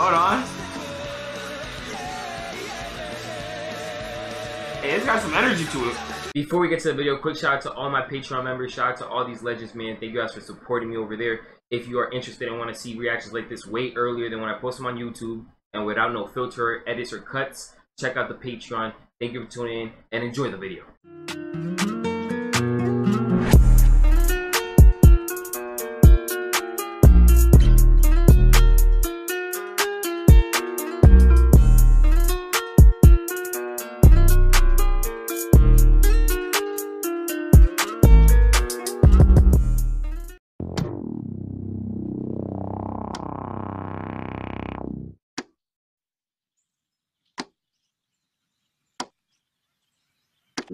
Hold on. Hey, it's got some energy to it. Before we get to the video, quick shout out to all my Patreon members. Shout out to all these legends, man. Thank you guys for supporting me over there. If you are interested and want to see reactions like this way earlier than when I post them on YouTube and without no filter, edits, or cuts, check out the Patreon. Thank you for tuning in and enjoy the video.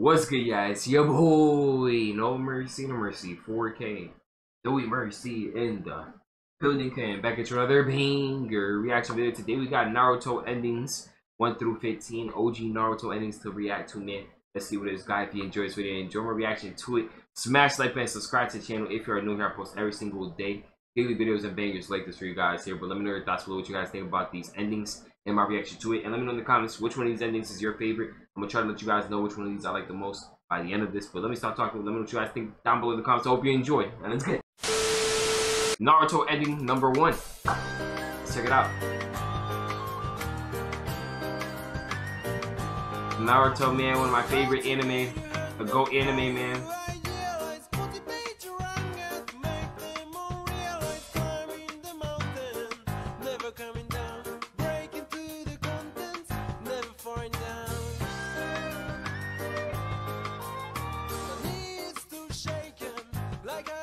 What's good, guys? Your boy, No Mercy, No Mercy, 4K. Joey Mercy in the building came back at another banger reaction video. Today we got Naruto endings 1 through 15. OG Naruto endings to react to, man. Let's see what this guy, if you enjoy this video, enjoy my reaction to it. Smash like button, subscribe to the channel if you're new here. I post every single day. Daily videos and bangers like this for you guys here. But let me know your thoughts below what you guys think about these endings and my reaction to it. And let me know in the comments which one of these endings is your favorite. I'm gonna try to let you guys know which one of these I like the most by the end of this. But let me stop talking. Let me know what you guys think down below in the comments. I hope you enjoy. And let's get Naruto ending number one. Let's check it out. Naruto, man, one of my favorite anime. A go anime, man.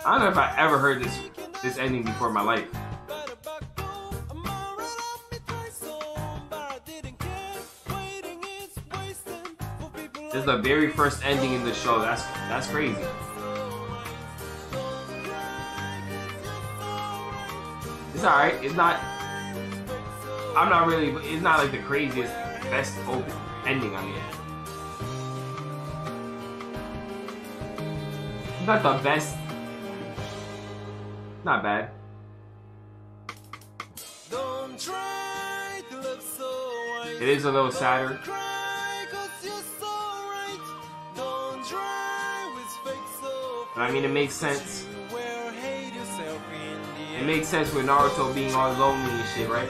I don't know if I ever heard this this ending before in my life. This is the very first ending in the show. That's that's crazy. It's alright. It's not. I'm not really. It's not like the craziest best open ending. I mean. It's not the best not bad. It is a little sadder. But I mean, it makes sense. It makes sense with Naruto being all lonely and shit, right?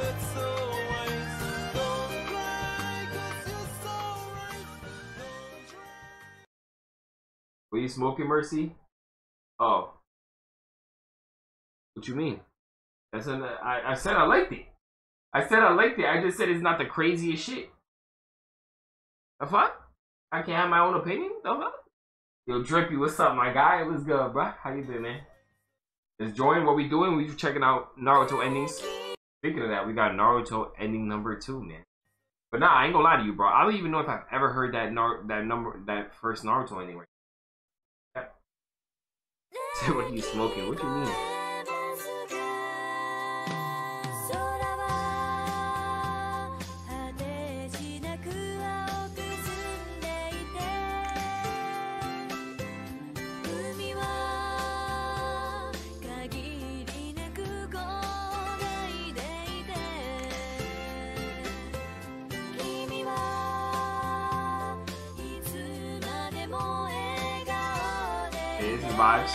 Were you smoking, Mercy? Oh. What you mean? I said I, I said I liked it. I said I liked it. I just said it's not the craziest shit. The fuck? I can't have my own opinion? The fuck? Yo, Drippy, what's up, my guy? What's good, bro? How you been, man? Let's join. What we doing? We checking out Naruto endings. Speaking of that, we got Naruto ending number two, man. But nah, I ain't gonna lie to you, bro. I don't even know if I've ever heard that Nar that number that first Naruto ending. Right? what are you smoking? What do you mean? His vibes.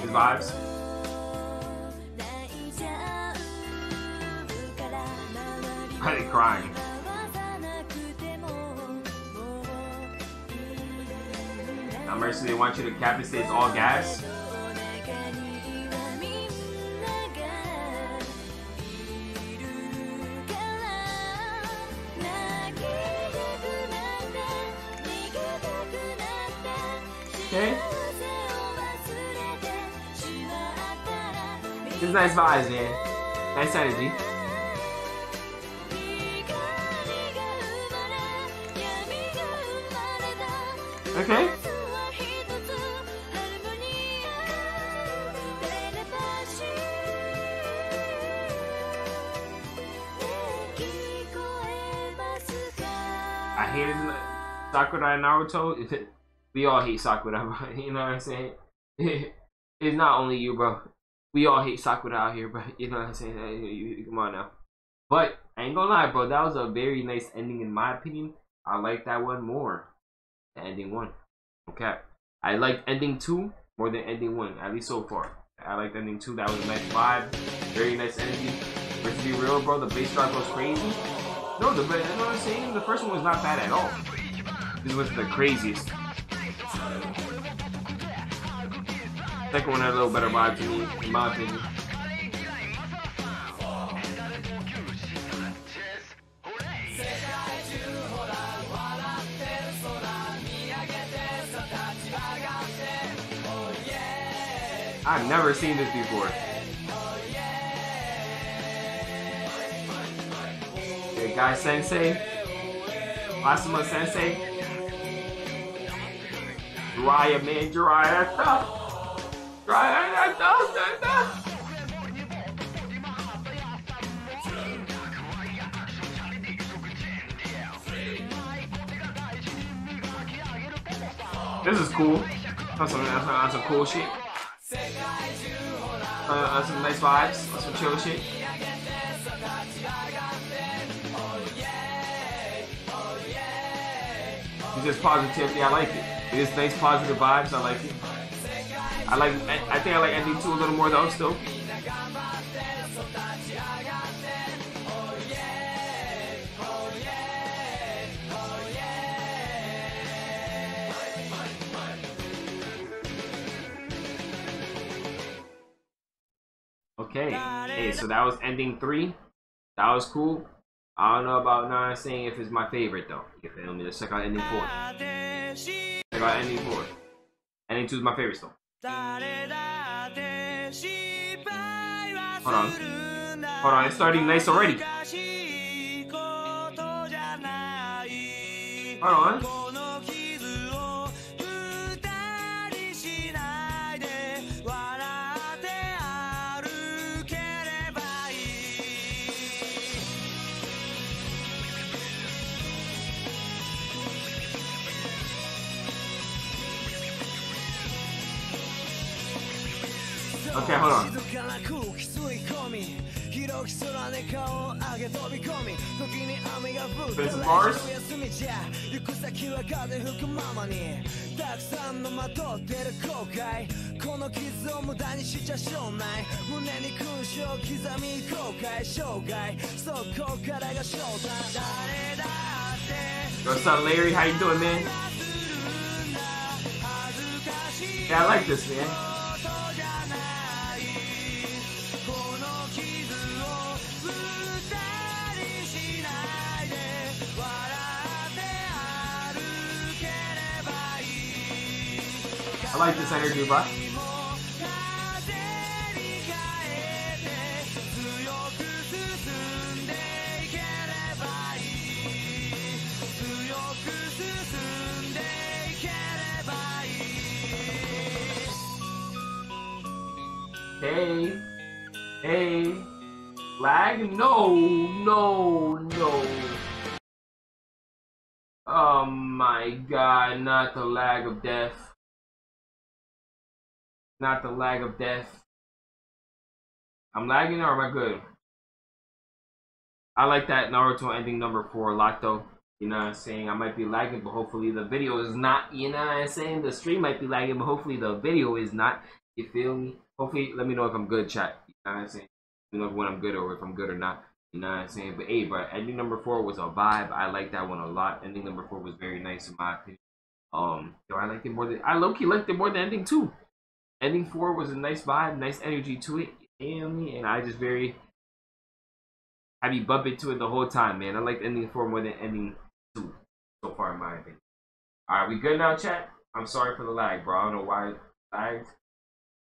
His vibes. They crying? Now, Mercy, they want you to cap it, say it's all gas. Nice vibes, man. Nice energy. Okay. I hated Sakura and Naruto. we all hate Sakura. You know what I'm saying? it's not only you, bro. We all hate Sakura out here, but you know what I'm saying? Come on now. But I ain't gonna lie, bro. That was a very nice ending in my opinion. I like that one more. The ending one. Okay. I like ending two more than ending one, at least so far. I like ending two. That was a nice vibe. Very nice energy. But to be real, bro, the bass drop goes crazy. No, the but you know what I'm saying? The first one was not bad at all. This was the craziest. Second one had a little better vibe to me, in my opinion. I've never seen this before. Okay, Guy Sensei. Asuma Sensei. Jiraiya, man, Jiraiya, that's that's tough, that's tough. This is cool. That's some, that's some, that's some cool shit uh, uh, some nice vibes, some chill shit. It's just positivity. I like it. It's nice positive vibes. I like it. I like. I think I like ending two a little more though. Still. Okay. Hey, so that was ending three. That was cool. I don't know about not saying if it's my favorite though. You feel me? Let's check out ending four. Check out ending four. Ending two is my favorite though. Hold on. Hold on, it's starting nice already. Hold on. Okay, hold on. Finish the bars? 行く先は風吹くままにたくさんのまとってる後悔この傷を無駄にしちゃしょうない胸に勲章刻み後悔生涯そこからが正体誰だって What's up Larry? How you doing man? Yeah, I like this man. Like this energy, bro. Hey, hey, lag? No, no, no. Oh my god, not the lag of death not the lag of death. I'm lagging or am I good? I like that Naruto ending number four a lot though. You know what I'm saying? I might be lagging, but hopefully the video is not. You know what I'm saying? The stream might be lagging, but hopefully the video is not. You feel me? Hopefully, let me know if I'm good, chat. You know what I'm saying? You know when I'm good or if I'm good or not. You know what I'm saying? But hey, but ending number four was a vibe. I like that one a lot. Ending number four was very nice in my opinion. Um, yo, I liked it more than I low key liked it more than ending two ending four was a nice vibe, nice energy to it. And I just very I be bumping to it the whole time, man. I like ending four more than ending two so far, in my opinion. All right, we good now, chat? I'm sorry for the lag, bro. I don't know why lagged.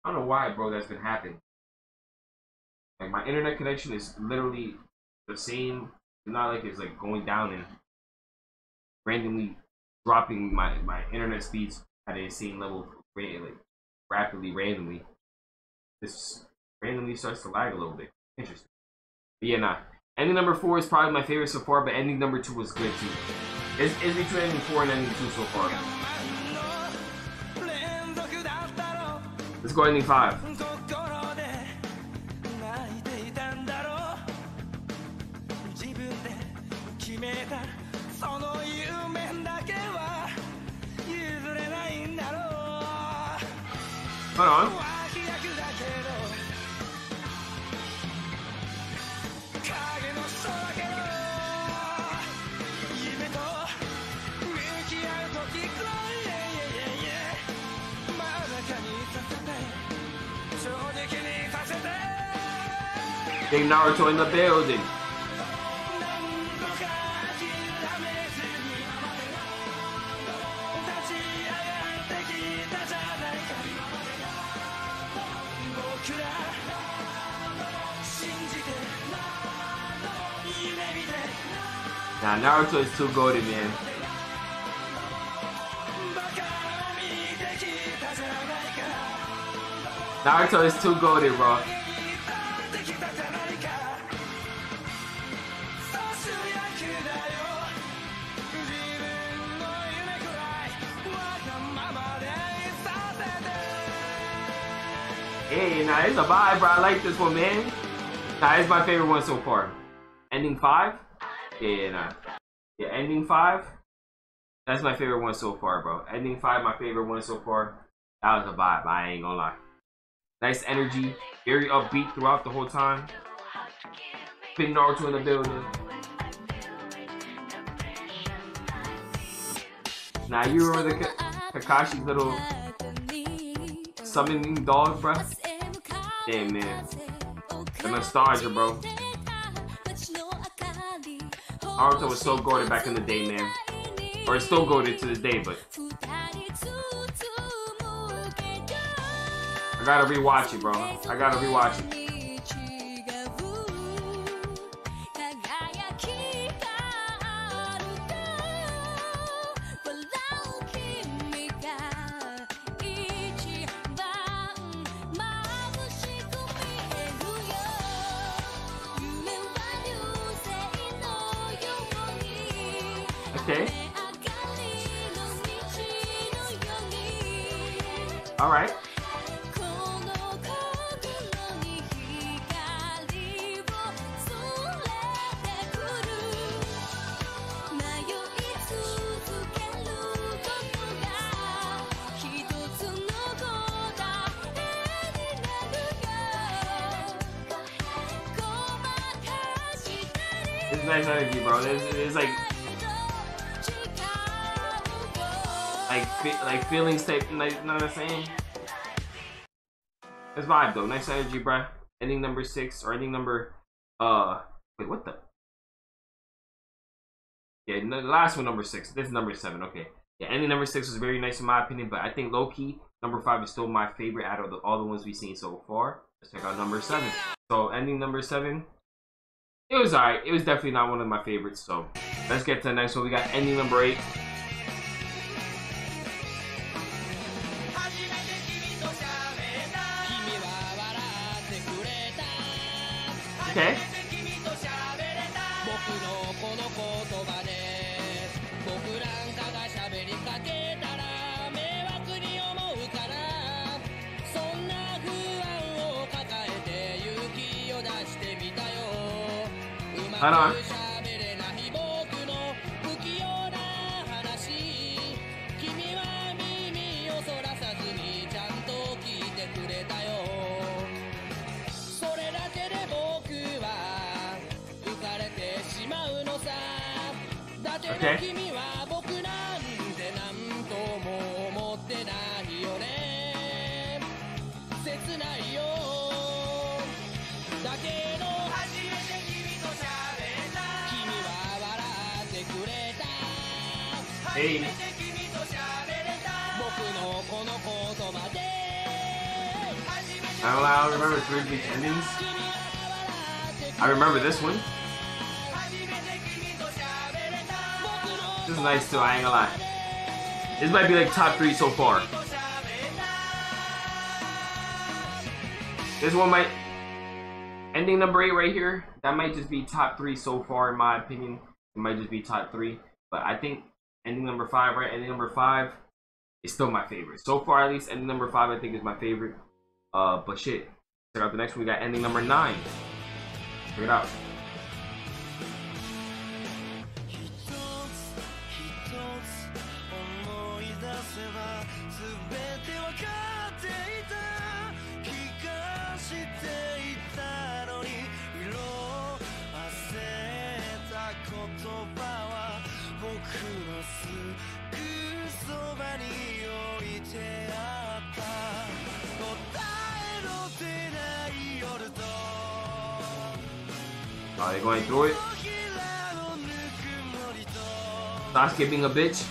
I don't know why, bro. That's been happening. Like my internet connection is literally the same. It's not like it's like going down and randomly dropping my my internet speeds at a same level. Like rapidly, randomly, this randomly starts to lag a little bit. Interesting. But yeah, nah. Ending number four is probably my favorite so far, but ending number two was good too. It's, it's between ending four and ending two so far. Let's go ending five. Hold on. Big Naruto in the building. Naruto is too goaded, man. Naruto is too goaded, bro. Hey, nah, it's a vibe, bro. I like this one, man. Nah, it's my favorite one so far. Ending five? Yeah, yeah, nah. Yeah, ending five. That's my favorite one so far, bro. Ending five, my favorite one so far. That was a vibe. I ain't gonna lie. Nice energy, very upbeat throughout the whole time. Big Naruto in the building. Now you remember the Kakashi's little summoning dog, bro? Damn, man. The nostalgia, bro. Naruto was so goaded back in the day, man. Or it's still goaded to this day, but I gotta rewatch it, bro. I gotta rewatch it. Okay. All right. Like feelings type. Like, you know what I'm saying? It's vibe though. Nice energy, bruh. Ending number six or ending number uh wait what the yeah the last one number six. This is number seven. Okay. Yeah, ending number six was very nice in my opinion, but I think low key number five is still my favorite out of the, all the ones we've seen so far. Let's check out number seven. So ending number seven. It was alright. It was definitely not one of my favorites. So let's get to the next one. We got ending number eight. Hold on. Hey. I don't, know. I remember three big endings. I remember this one. This is nice too, I ain't gonna lie. This might be like top three so far. This one might... Ending number eight right here, that might just be top three so far in my opinion. It might just be top three, but I think ending number five, right? Ending number five is still my favorite. So far at least, ending number five I think is my favorite. Uh but shit. Check out the next one. We got ending number nine. Check it out. Oh, they going through it? Sasuke being a bitch?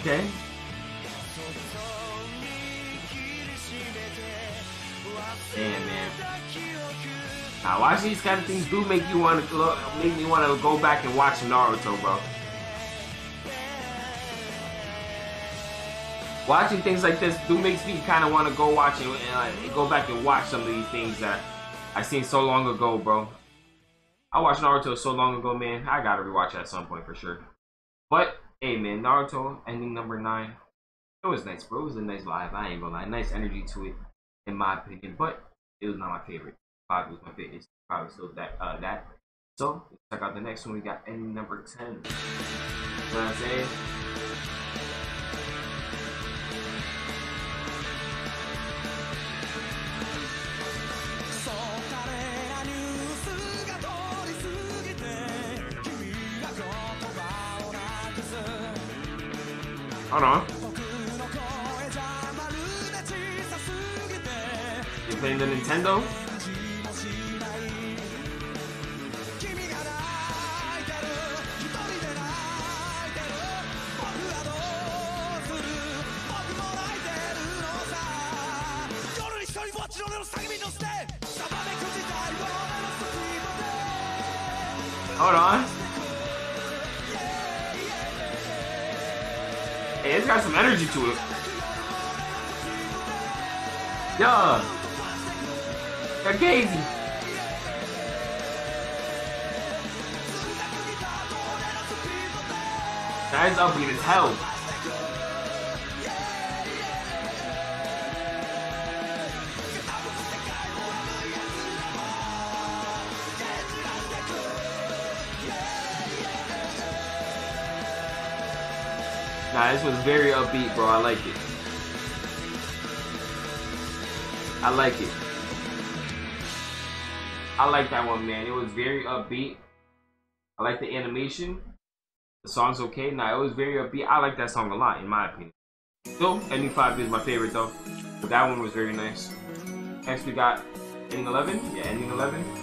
Okay. Damn, man. Now, watching these kind of things do make you want to make me want to go back and watch Naruto, bro. Watching things like this do makes me kind of want to go watch it and like, go back and watch some of these things that I seen so long ago, bro. I watched Naruto so long ago, man. I gotta rewatch it at some point for sure. But hey, man, Naruto ending number nine. It was nice, bro. It was a nice vibe. I ain't gonna lie, nice energy to it, in my opinion. But it was not my favorite. Five was my favorite. It's probably still that. Uh, that. So check out the next one. We got ending number ten. You know what I'm saying? You playing the Nintendo? Yeah. Got Gazy. That is upbeat as hell. Nah, this was very upbeat, bro. I like it. I like it. I like that one, man. It was very upbeat. I like the animation. The song's okay. Nah, it was very upbeat. I like that song a lot, in my opinion. Still, Ending 5 is my favorite, though. But that one was very nice. Next, we got Ending 11. Yeah, Ending 11.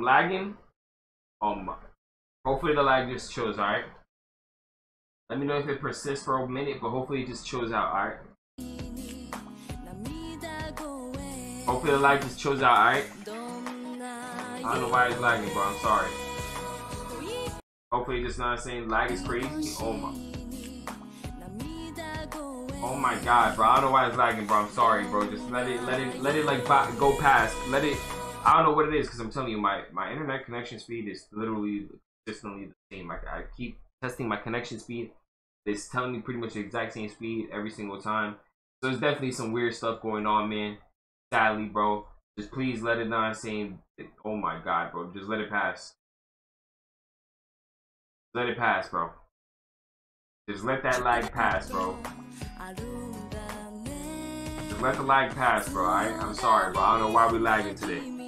I'm lagging. Um, hopefully the lag just shows. All right. Let me know if it persists for a minute, but hopefully it just chills out. All right. Hopefully the lag just chills out. All right. I don't know why it's lagging, bro. I'm sorry. Hopefully, just not saying lag is crazy. Oh my. Oh my god, bro. I don't know why it's lagging, bro. I'm sorry, bro. Just let it, let it, let it like go past. Let it I don't know what it is because I'm telling you, my my internet connection speed is literally consistently the same. I, I keep testing my connection speed. It's telling me pretty much the exact same speed every single time. So there's definitely some weird stuff going on, man. Sadly, bro. Just please let it not saying, oh my god, bro. Just let it pass. Let it pass, bro. Just let that lag pass, bro. Just let the lag pass, bro. I, I'm sorry, bro. I don't know why we lagging today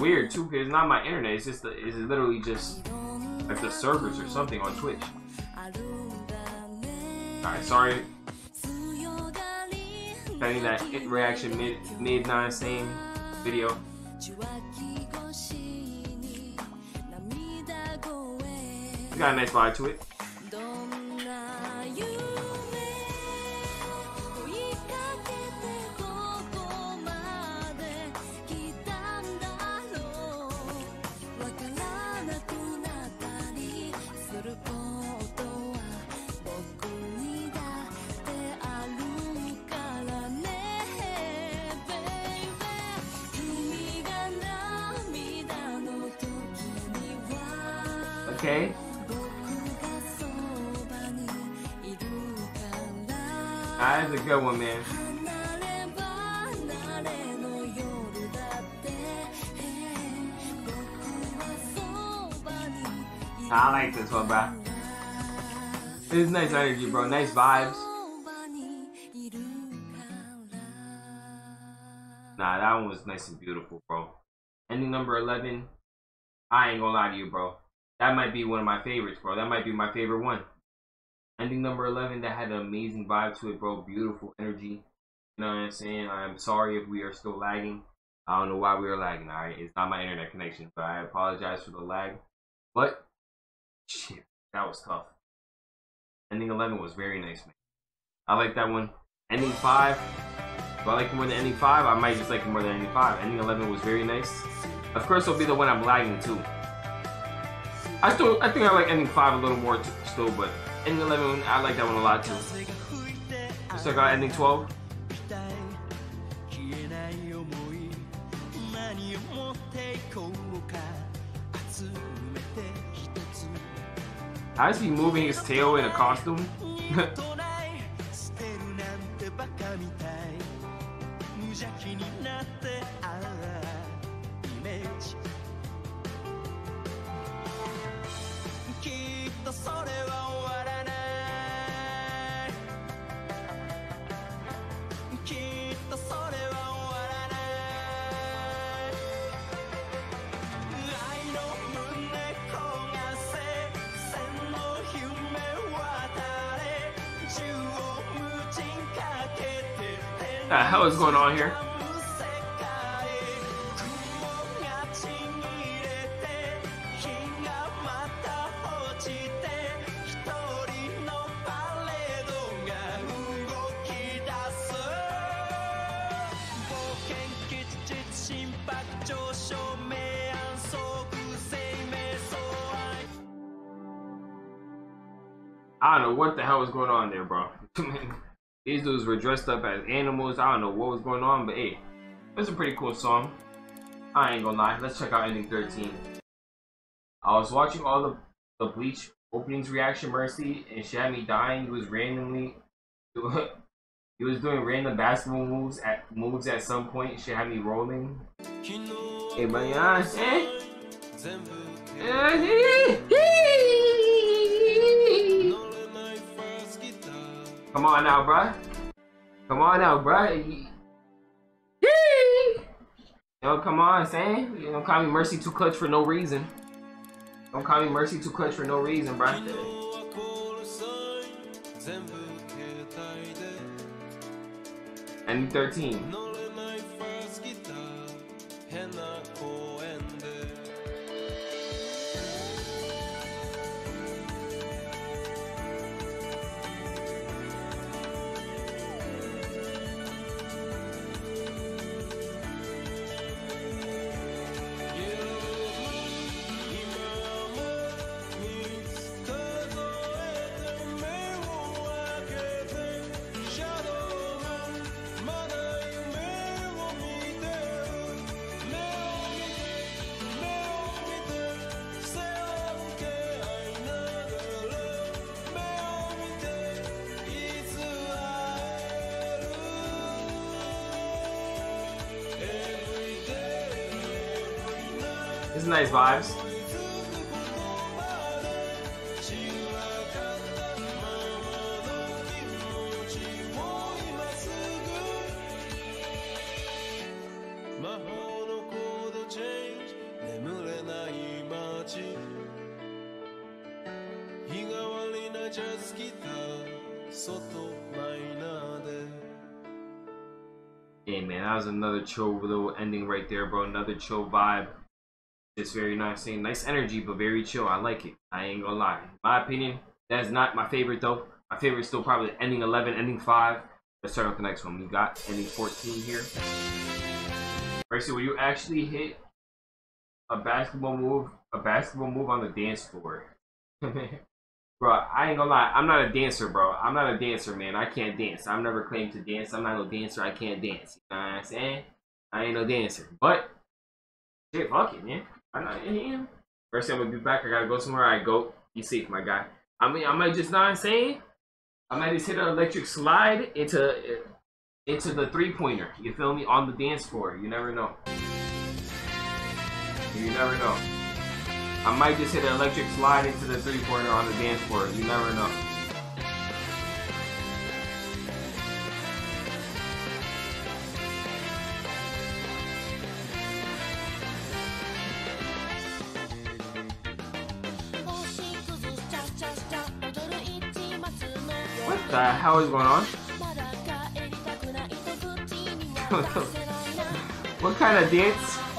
weird too, because it's not my internet. It's just the, it's literally just like the servers or something on Twitch. Alright, sorry. Betting that reaction mid mid nine same video. We got a nice vibe to it. okay? That is a good one, man. I like this one, bro. It's nice energy, bro. Nice vibes. Nah, that one was nice and beautiful, bro. Ending number 11. I ain't gonna lie to you, bro. That might be one of my favorites, bro. That might be my favorite one. Ending number 11, that had an amazing vibe to it, bro. Beautiful energy. You know what I'm saying? I'm sorry if we are still lagging. I don't know why we are lagging, alright? It's not my internet connection, so I apologize for the lag. But, shit, that was tough. Ending 11 was very nice, man. I like that one. Ending 5, if I like it more than ending 5, I might just like it more than ending 5. Ending 11 was very nice. Of course, it'll be the one I'm lagging too. I still, I think I like ending five a little more t- still, but ending eleven, I like that one a lot too. Let's check out ending twelve. How is he moving his tail in a costume? the hell is going on here? I don't know what the hell is going on there, bro. These dudes were dressed up as animals. I don't know what was going on, but hey, it's a pretty cool song. I ain't gonna lie. Let's check out ending 13. I was watching all the, the Bleach openings reaction, Mercy, and she had me dying. He was randomly. He was doing random basketball moves at moves at some point. She had me rolling. Hey, buddy, uh, eh? Come on now, bruh. Come on now, bro. Yo, come on, Sam. You don't call me Mercy Too Clutch for no reason. Don't call me Mercy Too Clutch for no reason, bro. I 13. This is nice vibes. Hey man, that was another chill little ending right there, bro. Another chill vibe. Just very nice thing. Nice energy, but very chill. I like it. I ain't gonna lie. My opinion, that's not my favorite though. My favorite is still probably ending 11, ending 5. Let's start with the next one. We got ending 14 here. Mercy, will you actually hit a basketball move, a basketball move on the dance floor? bro, I ain't gonna lie. I'm not a dancer, bro. I'm not a dancer, man. I can't dance. I've never claimed to dance. I'm not no dancer. I can't dance. You know what I'm saying? I ain't no dancer. But, shit, fuck it, man. I'm not in him. Mercy, I'm gonna be back. I gotta go somewhere. I go. Be safe, my guy. I mean, I might just not saying. I might just hit an electric slide into into the three pointer. You feel me? On the dance floor. You never know. You never know. I might just hit an electric slide into the three pointer on the dance floor. You never know. Hell is going on? What kind of dance?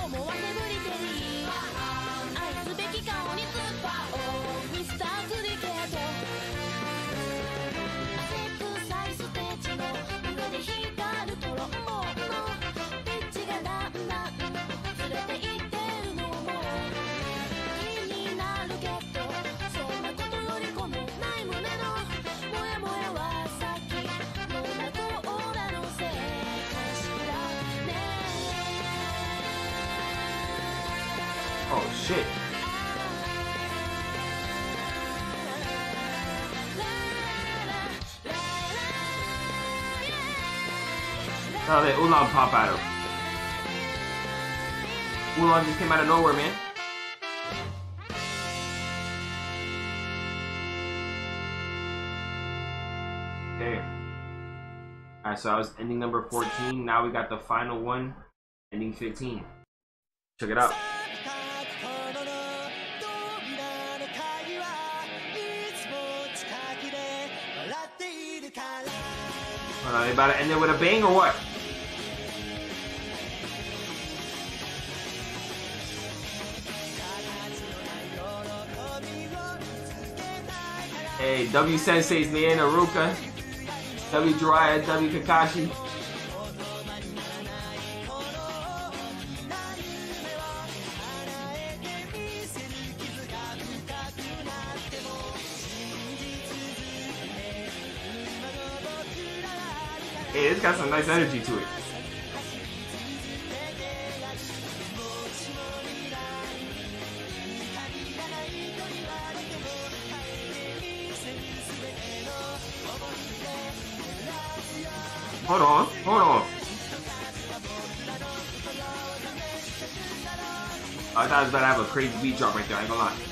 Came out of nowhere, man. Okay. Alright, so I was ending number 14. Now we got the final one, ending 15. Check it out. Hold they about to end it with a bang or what? Hey, W Sensei's man, Iruka. W Jiraiya, W Kakashi. Hey, it's got some nice energy to it. Hold on, hold on. Oh, I thought I was about to have a crazy beat drop right there, I ain't gonna lie.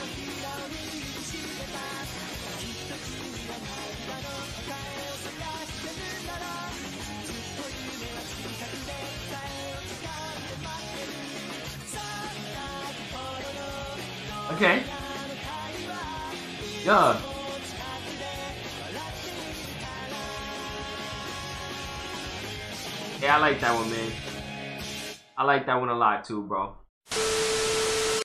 I like that one a lot too, bro.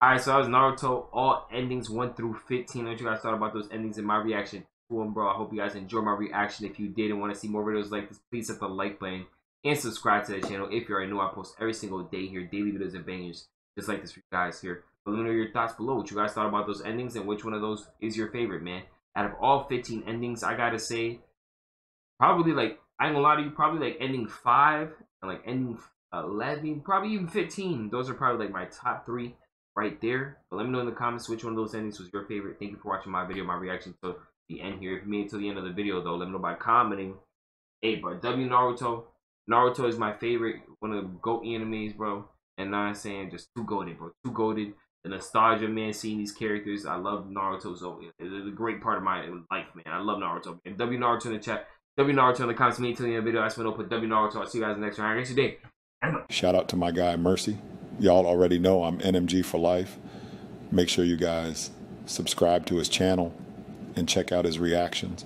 Alright, so that was Naruto, all endings 1 through 15. What you guys thought about those endings in my reaction to them, bro. I hope you guys enjoyed my reaction. If you did and want to see more videos like this, please hit the like button and subscribe to the channel. If you're new, I post every single day here, daily videos and bangers, just like this for you guys here. But let me know your thoughts below. What you guys thought about those endings and which one of those is your favorite, man. Out of all 15 endings, I gotta say, probably like, I ain't gonna lie to you, probably like ending 5 and like ending 11, probably even 15. Those are probably like my top three right there. But let me know in the comments which one of those endings was your favorite. Thank you for watching my video, my reaction to the end here. If you made it to the end of the video, though, let me know by commenting. Hey, bro, W Naruto. Naruto is my favorite, one of the GOAT animes, bro. And now I'm saying just too goaded, bro. Too goaded. The nostalgia, man, seeing these characters. I love Naruto, so it's a great part of my life, man. I love Naruto. And W Naruto in the chat. W Naruto in the comments. Me till the end of the video. I to put W Naruto. I'll see you guys next time. Have a great day. Shout out to my guy Mercy. Y'all already know I'm NMG for life. Make sure you guys subscribe to his channel and check out his reactions.